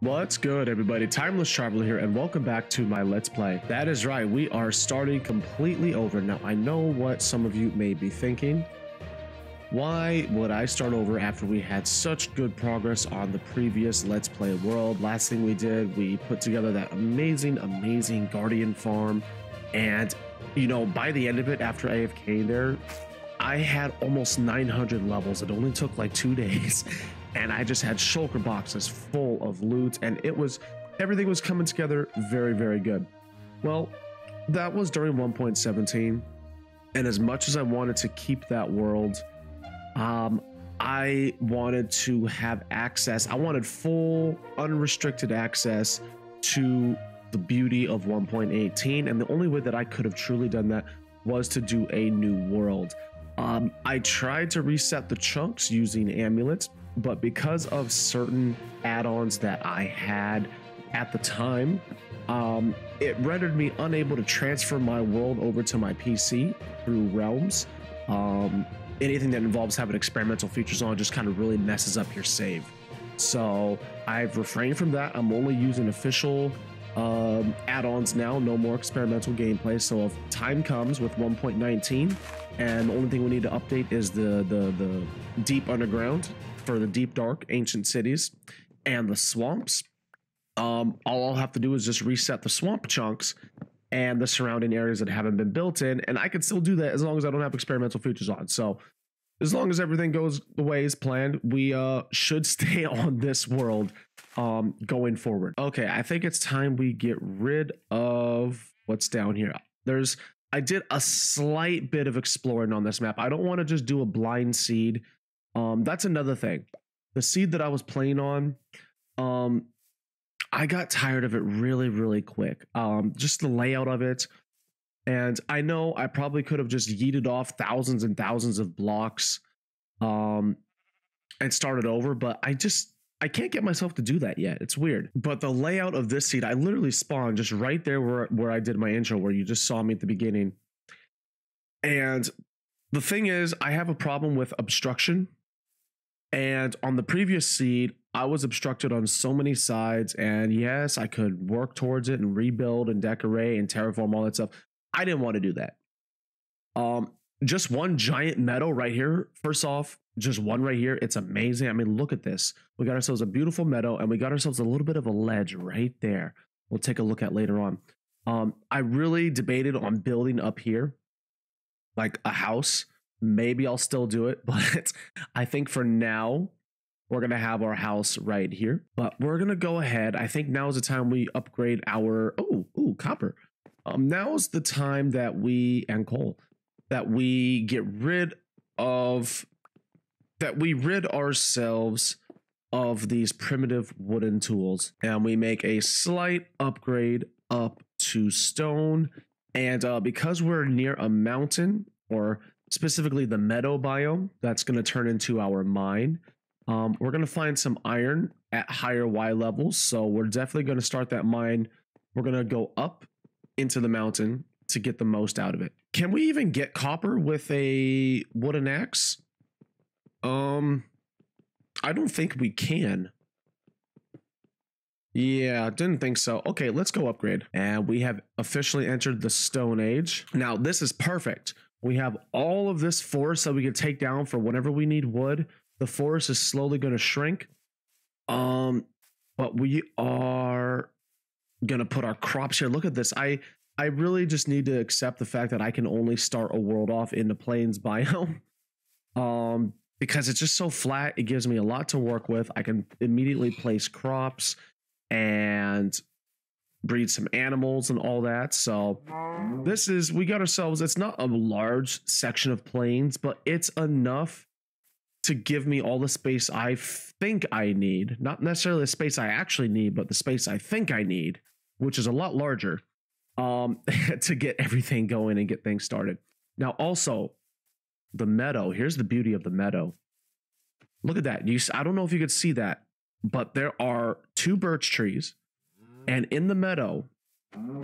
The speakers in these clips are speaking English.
What's good, everybody? Timeless Traveller here, and welcome back to my Let's Play. That is right, we are starting completely over. Now, I know what some of you may be thinking. Why would I start over after we had such good progress on the previous Let's Play world? Last thing we did, we put together that amazing, amazing Guardian farm. And, you know, by the end of it, after AFK there, I had almost 900 levels. It only took like two days and I just had shulker boxes full of loot, and it was everything was coming together very, very good. Well, that was during 1.17, and as much as I wanted to keep that world, um, I wanted to have access. I wanted full, unrestricted access to the beauty of 1.18, and the only way that I could have truly done that was to do a new world. Um, I tried to reset the chunks using amulets, but because of certain add-ons that I had at the time, um, it rendered me unable to transfer my world over to my PC through Realms. Um, anything that involves having experimental features on just kind of really messes up your save. So I've refrained from that. I'm only using official um, add-ons now, no more experimental gameplay. So if time comes with 1.19, and the only thing we need to update is the the the deep underground for the deep dark ancient cities and the swamps. Um, all I'll have to do is just reset the swamp chunks and the surrounding areas that haven't been built in, and I can still do that as long as I don't have experimental features on. So as long as everything goes the way is planned, we uh should stay on this world um going forward. Okay, I think it's time we get rid of what's down here. There's I did a slight bit of exploring on this map. I don't want to just do a blind seed um, that's another thing. The seed that I was playing on, um, I got tired of it really, really quick. Um, just the layout of it. And I know I probably could have just yeeted off thousands and thousands of blocks um, and started over, but I just I can't get myself to do that yet. It's weird. But the layout of this seed, I literally spawned just right there where where I did my intro, where you just saw me at the beginning. And the thing is, I have a problem with obstruction and on the previous seed, I was obstructed on so many sides. And yes, I could work towards it and rebuild and decorate and terraform all that stuff. I didn't want to do that. Um, just one giant meadow right here. First off, just one right here. It's amazing. I mean, look at this. We got ourselves a beautiful meadow and we got ourselves a little bit of a ledge right there. We'll take a look at later on. Um, I really debated on building up here like a house Maybe I'll still do it, but I think for now, we're going to have our house right here. But we're going to go ahead. I think now is the time we upgrade our, oh, ooh, copper. Um, now is the time that we, and coal, that we get rid of, that we rid ourselves of these primitive wooden tools. And we make a slight upgrade up to stone. And uh, because we're near a mountain or specifically the meadow biome that's going to turn into our mine. Um, we're going to find some iron at higher Y levels. So we're definitely going to start that mine. We're going to go up into the mountain to get the most out of it. Can we even get copper with a wooden axe? Um, I don't think we can. Yeah, I didn't think so. Okay, let's go upgrade. And we have officially entered the Stone Age. Now, this is perfect we have all of this forest that we can take down for whenever we need wood. The forest is slowly going to shrink. Um, but we are going to put our crops here. Look at this. I I really just need to accept the fact that I can only start a world off in the plains biome. Um, because it's just so flat, it gives me a lot to work with. I can immediately place crops and breed some animals and all that. So this is we got ourselves it's not a large section of plains, but it's enough to give me all the space I think I need. Not necessarily the space I actually need, but the space I think I need, which is a lot larger um to get everything going and get things started. Now also the meadow, here's the beauty of the meadow. Look at that. You I don't know if you could see that, but there are two birch trees and in the meadow,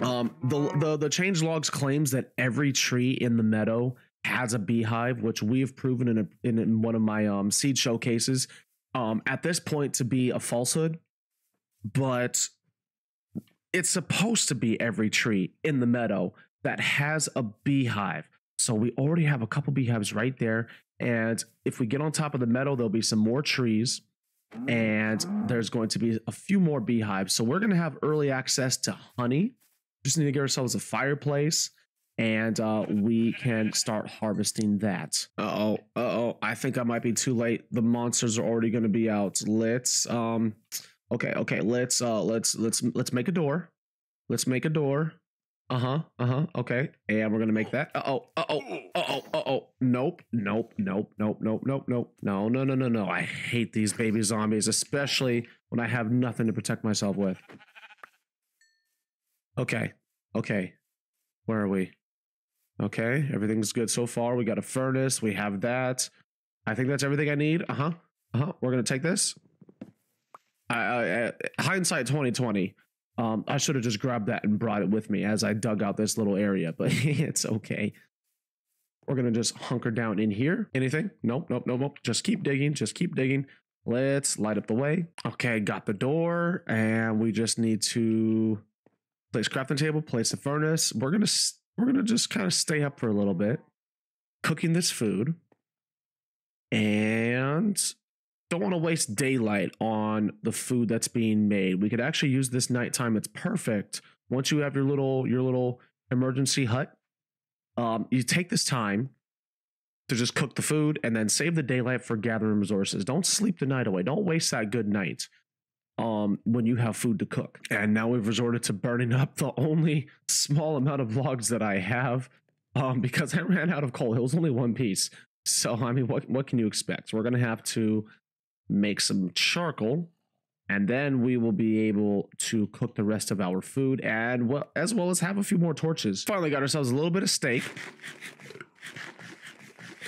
um, the the the change logs claims that every tree in the meadow has a beehive, which we've proven in a, in, in one of my um seed showcases. Um, at this point, to be a falsehood, but it's supposed to be every tree in the meadow that has a beehive. So we already have a couple beehives right there. And if we get on top of the meadow, there'll be some more trees and there's going to be a few more beehives. So we're going to have early access to honey. Just need to get ourselves a fireplace and uh, we can start harvesting that. Uh oh, uh oh. I think I might be too late. The monsters are already going to be out. Let's um, okay, okay. Let's uh, let's let's let's make a door. Let's make a door. Uh huh. Uh huh. Okay. And we're gonna make that. Uh oh. Uh oh. Uh oh. Uh oh. Nope. Nope. Nope. Nope. Nope. Nope. Nope. No. No. No. No. No. I hate these baby zombies, especially when I have nothing to protect myself with. Okay. Okay. Where are we? Okay. Everything's good so far. We got a furnace. We have that. I think that's everything I need. Uh huh. Uh huh. We're gonna take this. I, I, hindsight 2020 um, I should have just grabbed that and brought it with me as I dug out this little area, but it's okay. We're gonna just hunker down in here. Anything? Nope, nope, nope, nope. Just keep digging, just keep digging. Let's light up the way. Okay, got the door, and we just need to place crafting table, place the furnace. We're gonna we're gonna just kind of stay up for a little bit, cooking this food, and don't want to waste daylight on the food that's being made. We could actually use this nighttime. It's perfect. Once you have your little your little emergency hut, um, you take this time to just cook the food and then save the daylight for gathering resources. Don't sleep the night away. Don't waste that good night um, when you have food to cook. And now we've resorted to burning up the only small amount of logs that I have um, because I ran out of coal. It was only one piece. So I mean, what what can you expect? We're gonna have to make some charcoal, and then we will be able to cook the rest of our food and well, as well as have a few more torches. Finally got ourselves a little bit of steak.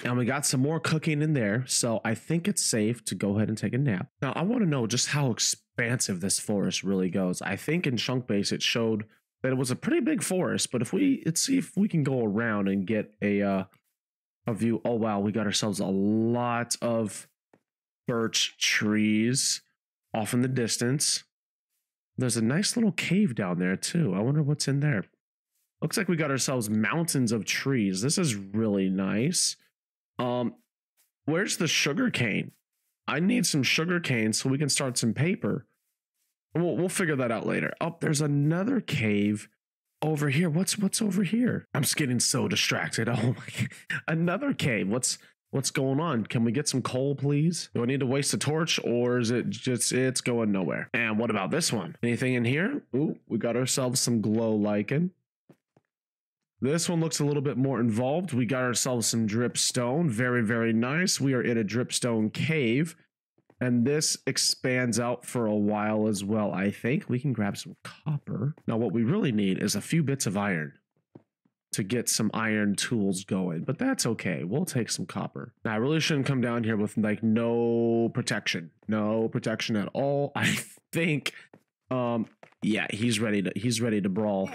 And we got some more cooking in there, so I think it's safe to go ahead and take a nap. Now, I want to know just how expansive this forest really goes. I think in Chunkbase it showed that it was a pretty big forest, but if we let's see if we can go around and get a uh, a view. Oh wow, we got ourselves a lot of birch trees off in the distance. There's a nice little cave down there too. I wonder what's in there. Looks like we got ourselves mountains of trees. This is really nice. Um, where's the sugar cane? I need some sugar cane so we can start some paper. We'll we'll figure that out later. Oh, there's another cave over here. What's what's over here? I'm just getting so distracted. Oh my! Another cave. What's What's going on? Can we get some coal, please? Do I need to waste a torch or is it just it's going nowhere? And what about this one? Anything in here? Ooh, we got ourselves some glow lichen. This one looks a little bit more involved. We got ourselves some dripstone. Very, very nice. We are in a dripstone cave. And this expands out for a while as well, I think. We can grab some copper. Now, what we really need is a few bits of iron to get some iron tools going, but that's okay. We'll take some copper. Now, I really shouldn't come down here with like no protection, no protection at all. I think, um, yeah, he's ready to he's ready to brawl.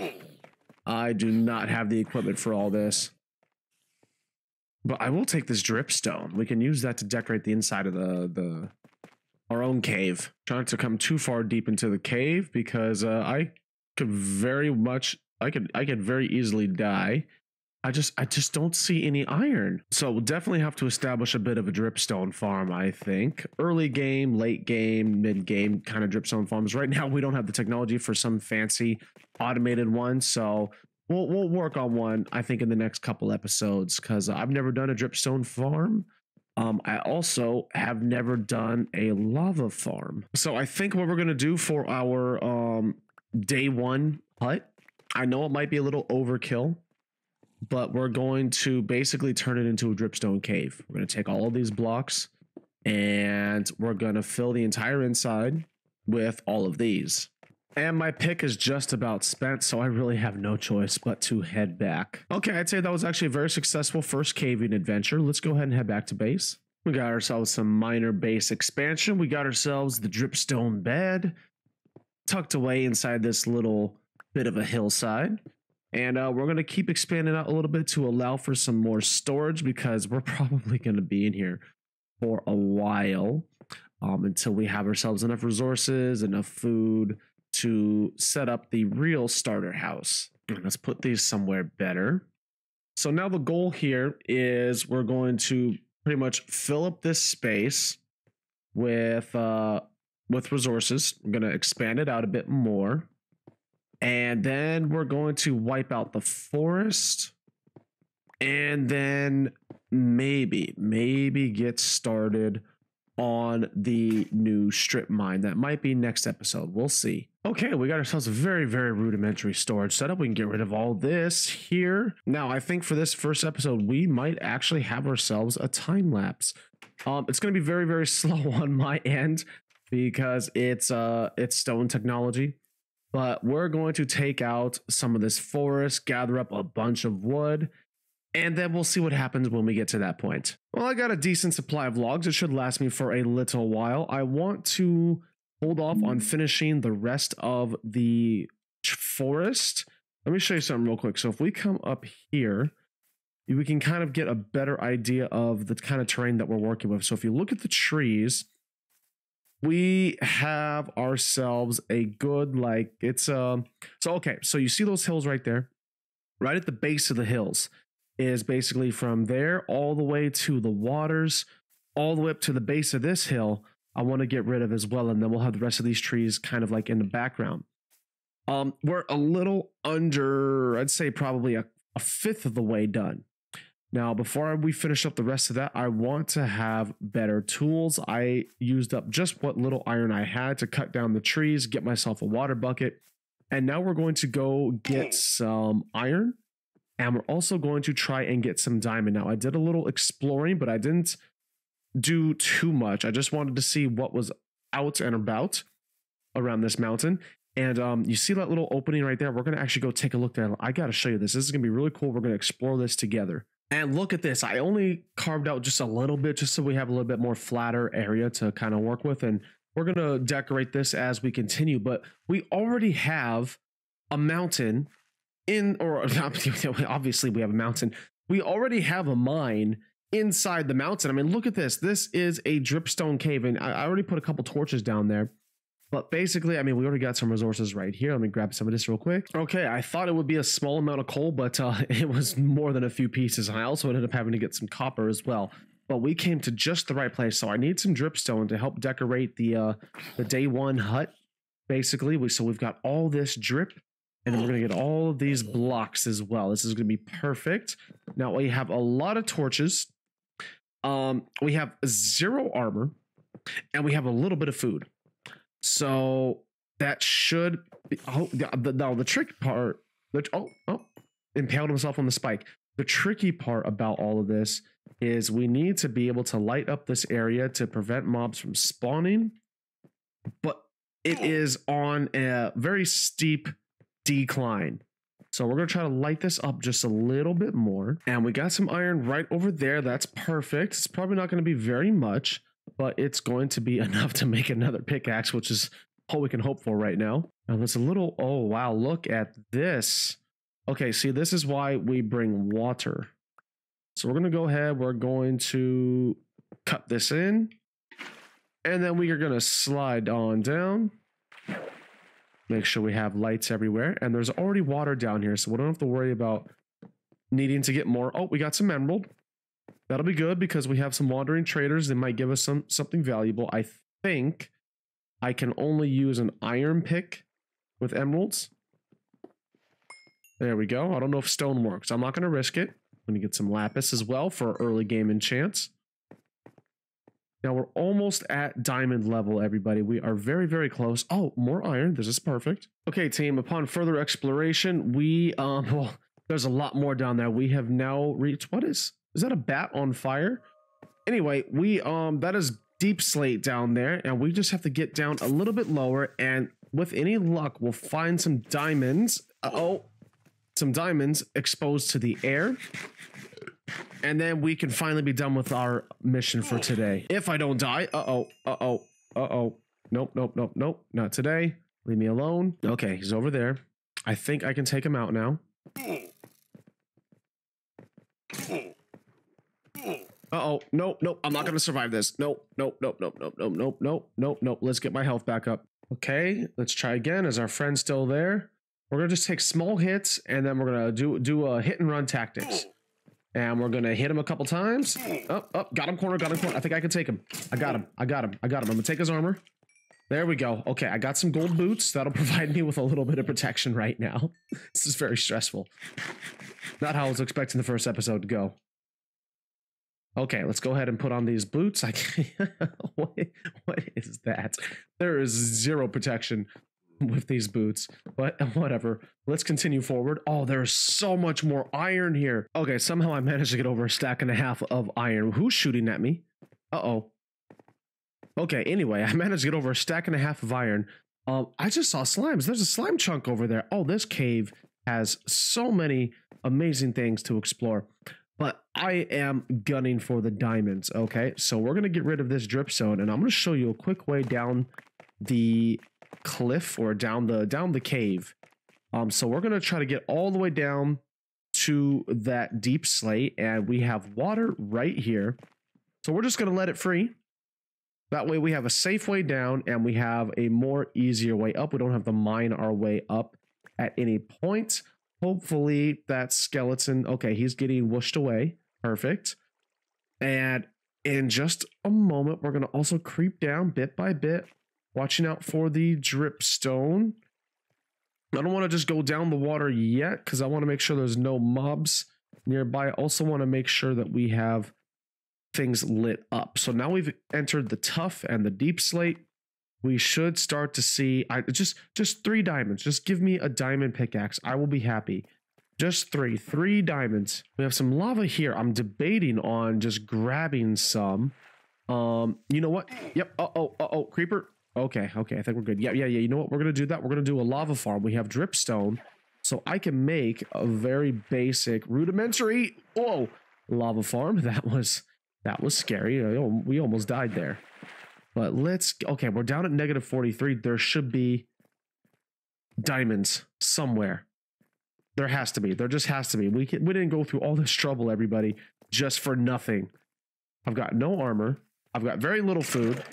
I do not have the equipment for all this. But I will take this dripstone. We can use that to decorate the inside of the the our own cave. Trying to come too far deep into the cave because uh, I could very much I could I could very easily die. I just I just don't see any iron. So we'll definitely have to establish a bit of a dripstone farm, I think. Early game, late game, mid game kind of dripstone farms. Right now we don't have the technology for some fancy automated one, so we'll we'll work on one I think in the next couple episodes cuz I've never done a dripstone farm. Um, I also have never done a lava farm. So I think what we're going to do for our um, day 1 hut I know it might be a little overkill, but we're going to basically turn it into a dripstone cave. We're going to take all of these blocks and we're going to fill the entire inside with all of these. And my pick is just about spent, so I really have no choice but to head back. Okay, I'd say that was actually a very successful first caving adventure. Let's go ahead and head back to base. We got ourselves some minor base expansion. We got ourselves the dripstone bed tucked away inside this little bit of a hillside. And uh, we're going to keep expanding out a little bit to allow for some more storage because we're probably going to be in here for a while. um, until we have ourselves enough resources, enough food to set up the real starter house. Let's put these somewhere better. So now the goal here is we're going to pretty much fill up this space with uh with resources. I'm going to expand it out a bit more. And then we're going to wipe out the forest. And then maybe, maybe get started on the new strip mine. That might be next episode. We'll see. Okay, we got ourselves a very, very rudimentary storage setup. We can get rid of all this here. Now, I think for this first episode, we might actually have ourselves a time lapse. Um, it's going to be very, very slow on my end because it's uh it's stone technology. But we're going to take out some of this forest, gather up a bunch of wood, and then we'll see what happens when we get to that point. Well, I got a decent supply of logs. It should last me for a little while. I want to hold off on finishing the rest of the forest. Let me show you something real quick. So if we come up here, we can kind of get a better idea of the kind of terrain that we're working with. So if you look at the trees, we have ourselves a good like it's um so okay so you see those hills right there? Right at the base of the hills is basically from there all the way to the waters all the way up to the base of this hill i want to get rid of as well and then we'll have the rest of these trees kind of like in the background. Um we're a little under i'd say probably a, a fifth of the way done now, before we finish up the rest of that, I want to have better tools. I used up just what little iron I had to cut down the trees, get myself a water bucket. And now we're going to go get some iron. And we're also going to try and get some diamond. Now, I did a little exploring, but I didn't do too much. I just wanted to see what was out and about around this mountain. And um, you see that little opening right there? We're going to actually go take a look at it. I got to show you this. This is going to be really cool. We're going to explore this together. And look at this. I only carved out just a little bit just so we have a little bit more flatter area to kind of work with. And we're going to decorate this as we continue. But we already have a mountain in, or obviously we have a mountain. We already have a mine inside the mountain. I mean, look at this. This is a dripstone cave. And I already put a couple torches down there. But basically, I mean, we already got some resources right here. Let me grab some of this real quick. Okay, I thought it would be a small amount of coal, but uh, it was more than a few pieces. And I also ended up having to get some copper as well. But we came to just the right place. So I need some dripstone to help decorate the uh, the day one hut. Basically, we so we've got all this drip, and then we're gonna get all of these blocks as well. This is gonna be perfect. Now we have a lot of torches. Um, we have zero armor, and we have a little bit of food. So that should be, oh the, the, no, the trick part the, oh oh impaled himself on the spike. The tricky part about all of this is we need to be able to light up this area to prevent mobs from spawning, but it hmm. is on a very steep decline. So we're going to try to light this up just a little bit more. And we got some iron right over there. That's perfect. It's probably not going to be very much but it's going to be enough to make another pickaxe, which is all we can hope for right now. Now there's a little, oh wow, look at this. Okay, see, this is why we bring water. So we're going to go ahead, we're going to cut this in, and then we are going to slide on down. Make sure we have lights everywhere, and there's already water down here, so we don't have to worry about needing to get more. Oh, we got some emerald. That'll be good because we have some wandering traders They might give us some something valuable. I think I can only use an iron pick with emeralds. There we go. I don't know if stone works. I'm not going to risk it. I'm going to get some lapis as well for early game enchants. Now we're almost at diamond level, everybody. We are very, very close. Oh, more iron. This is perfect. Okay, team. Upon further exploration, we um well, there's a lot more down there. We have now reached what is is that a bat on fire? Anyway, we um that is deepslate down there, and we just have to get down a little bit lower, and with any luck, we'll find some diamonds. Oh, some diamonds exposed to the air. And then we can finally be done with our mission for today. If I don't die, uh-oh, uh-oh, uh-oh. Nope, nope, nope, nope, not today. Leave me alone. Okay, he's over there. I think I can take him out now. Uh-oh. no, no, I'm not going to survive this. Nope, nope, nope, nope, nope, nope, nope, nope, nope, nope. Let's get my health back up. Okay, let's try again. Is our friend still there? We're to just take small hits and then we're going to do do a hit and run tactics. And we're going to hit him a couple times. Oh, oh, got him corner, got him corner. I think I can take him. I got him. I got him. I got him. I'm to take his armor. There we go. Okay, I got some gold boots. That'll provide me with a little bit of protection right now. this is very stressful. Not how I was expecting the first episode to go. Okay, let's go ahead and put on these boots. I what, what is that? There is zero protection with these boots, but whatever. Let's continue forward. Oh, there's so much more iron here. Okay, somehow I managed to get over a stack and a half of iron. Who's shooting at me? Uh-oh. Okay, anyway, I managed to get over a stack and a half of iron. Um, I just saw slimes. There's a slime chunk over there. Oh, this cave has so many amazing things to explore but I am gunning for the diamonds. Okay, so we're gonna get rid of this dripstone, and I'm gonna show you a quick way down the cliff or down the down the cave. Um, so we're gonna try to get all the way down to that deepslate, and we have water right here. So we're just gonna let it free. That way we have a safe way down and we have a more easier way up. We don't have to mine our way up at any point. Hopefully that skeleton, okay, he's getting whooshed away. Perfect. And in just a moment, we're going to also creep down bit by bit, watching out for the dripstone. I don't want to just go down the water yet because I want to make sure there's no mobs nearby. I also want to make sure that we have things lit up. So now we've entered the tuff and the deepslate we should start to see I just just three diamonds. Just give me a diamond pickaxe. I will be happy. Just three, three diamonds. We have some lava here. I'm debating on just grabbing some. Um, you know what? Yep. Uh oh. Uh oh. Creeper. Okay. Okay. I think we're good. Yeah. Yeah. Yeah. You know what? We're gonna do that. We're gonna do a lava farm. We have dripstone, so I can make a very basic, rudimentary. Whoa, lava farm. That was that was scary. We almost died there. But let's, okay, we're down at negative 43. There should be diamonds somewhere. There has to be. There just has to be. We, can, we didn't go through all this trouble, everybody, just for nothing. I've got no armor. I've got very little food.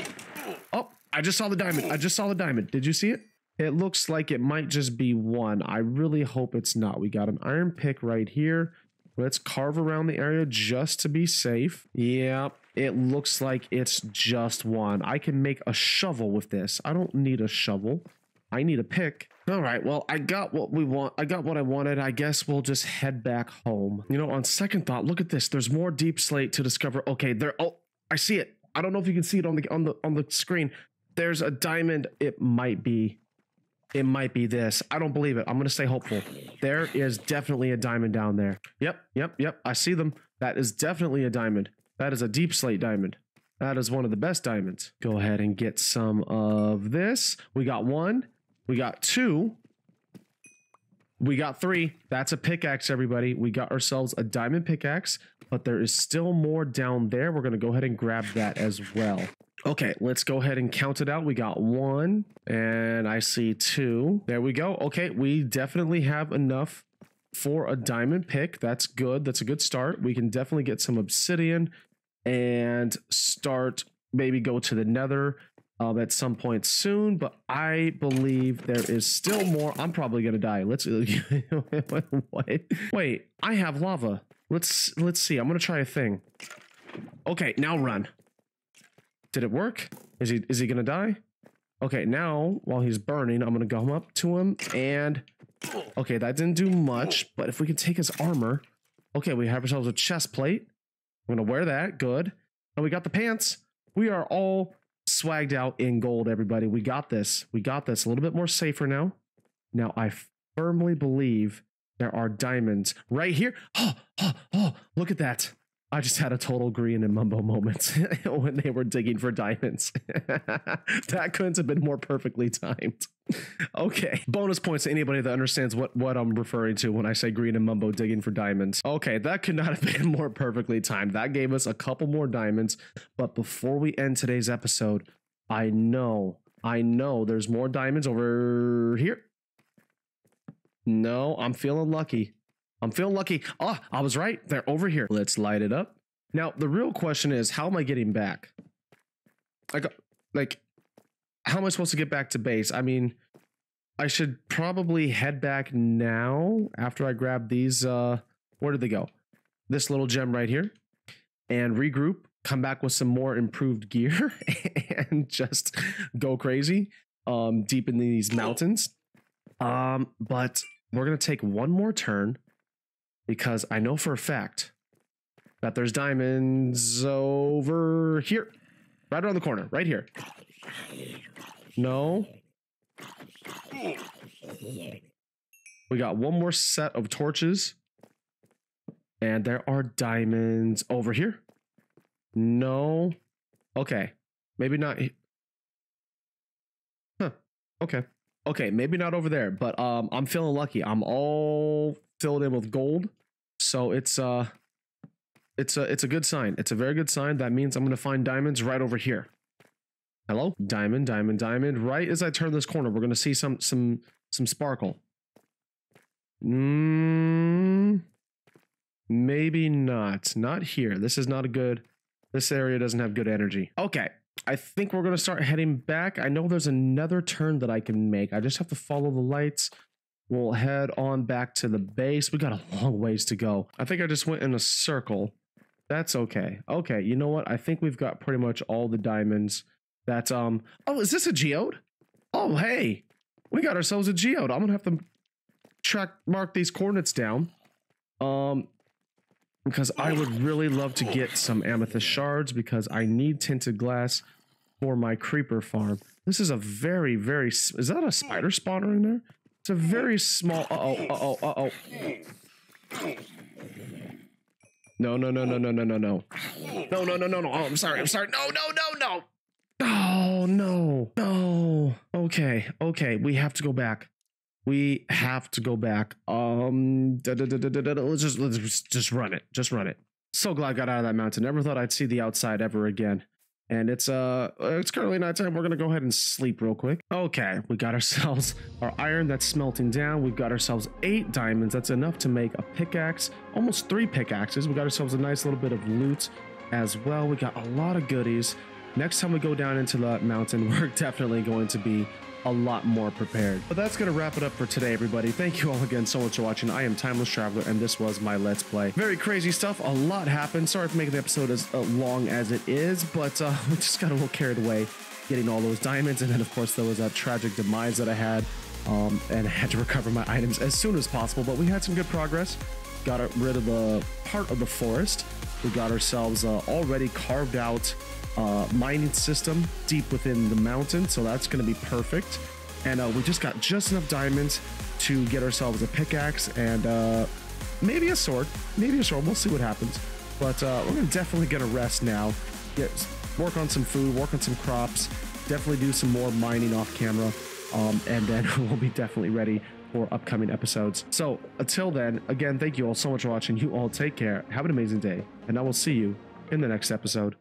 Oh, I just saw the diamond. I just saw the diamond. Did you see it? It looks like it might just be one. I really hope it's not. We got an iron pick right here. Let's carve around the area just to be safe. Yeah, it looks like it's just one. I can make a shovel with this. I don't need a shovel. I need a pick. All right, well, I got what we want. I got what I wanted. I guess we'll just head back home. You know, on second thought, look at this. There's more deepslate to discover. Okay, there. Oh, I see it. I don't know if you can see it on the on the on the screen. There's a diamond. It might be it might be this. I don't believe it. I'm going to stay hopeful. There is definitely a diamond down there. Yep, yep, yep. I see them. That is definitely a diamond. That is a deepslate diamond. That is one of the best diamonds. Go ahead and get some of this. We got one. We got two. We got three. That's a pickaxe, everybody. We got ourselves a diamond pickaxe, but there is still more down there. We're going to go ahead and grab that as well. Okay, let's go ahead and count it out. We got one, and I see two. There we go. Okay, we definitely have enough for a diamond pick. That's good. That's a good start. We can definitely get some obsidian and start maybe go to the nether um, at some point soon. But I believe there is still more. I'm probably gonna die. Let's wait. Wait, I have lava. Let's let's see. I'm gonna try a thing. Okay, now run. Did it work? Is he is he gonna die? Okay, now while he's burning, I'm gonna go up to him and okay, that didn't do much, but if we can take his armor, okay, we have ourselves a chest plate. I'm gonna wear that. Good. And we got the pants. We are all swagged out in gold, everybody. We got this. We got this. A little bit more safer now. Now I firmly believe there are diamonds right here. Oh, oh, oh, look at that. I just had a total Grian and mumbo moment when they were digging for diamonds. that couldn't have been more perfectly timed. Okay, bonus points to anybody that understands what, what I'm referring to when I say Grian and mumbo digging for diamonds. Okay, that could not have been more perfectly timed. That gave us a couple more diamonds. But before we end today's episode, I know, I know there's more diamonds over here. No, I'm feeling lucky. I'm feeling lucky. Oh, I was right. They're over here. Let's light it up. Now, the real question is, how am I getting back? I got, like, how am I supposed to get back to base? I mean, I should probably head back now after I grab these. Uh, where did they go? This little gem right here, and regroup. Come back with some more improved gear and just go crazy um, deep in these mountains. Um, but we're gonna take one more turn because I know for a fact that there's diamonds over here, right around the corner, right here. No. We got one more set of torches. And there are diamonds over here. No. Okay. Maybe not. Huh. Okay. Okay, maybe not over there, but um I'm feeling lucky. I'm all filled in with gold. So it's uh it's a it's a good sign. It's a very good sign. That means I'm gonna find diamonds right over here. Hello? Diamond, diamond, diamond. Right as I turn this corner, we're gonna see some some some sparkle. Mm, maybe not. Not here. This is not a good this area doesn't have good energy. Okay. I think we're gonna start heading back. I know there's another turn that I can make. I just have to follow the lights. We'll head on back to the base. We got a long ways to go. I think I just went in a circle. That's okay. Okay, you know what? I think we've got pretty much all the diamonds. That's, um. Oh, is this a geode? Oh, hey, we got ourselves a geode. I'm gonna have to track mark these coordinates down. Um, because I would really love to get some amethyst shards because I need tinted glass for my creeper farm. This is a very, very. Is that a spider spawner in there? It's a very small. Uh oh. Uh oh. Uh oh. No, no, no, no, no, no, no, no. No, no, no, no, no. Oh, I'm sorry. I'm sorry. No, no, no, no. Oh, no. No. Okay. Okay. We have to go back. We have to go back. Um, da, da, da, da, da, da, let's just let's just run it. Just run it. So glad I got out of that mountain. Never thought I'd see the outside ever again. And it's uh it's currently nighttime. We're gonna go ahead and sleep real quick. Okay, we got ourselves our iron that's smelting down. We've got ourselves eight diamonds. That's enough to make a pickaxe, almost three pickaxes. We got ourselves a nice little bit of loot as well. We got a lot of goodies. Next time we go down into the mountain, we're definitely going to be a lot more prepared. But that's going to wrap it up for today, everybody. Thank you all again so much for watching. I am Timeless Traveller, and this was my Let's Play. Very crazy stuff. A lot happened. Sorry for making the episode as uh, long as it is, but uh, we just got a little carried away getting all those diamonds. And then, of course, there was that tragic demise that I had, um, and I had to recover my items as soon as possible. But we had some good progress. Got rid of the part of the forest. We got ourselves uh, already carved out uh, mining system deep within the mountain, so that's going to be perfect. And uh, we just got just enough diamonds to get ourselves a pickaxe and uh, maybe a sword. Maybe a sword. We'll see what happens. But uh, we're gonna definitely get a rest now. Get work on some food, work on some crops. Definitely do some more mining off camera, um, and then we'll be definitely ready for upcoming episodes. So until then, again, thank you all so much for watching. You all take care. Have an amazing day, and I will see you in the next episode.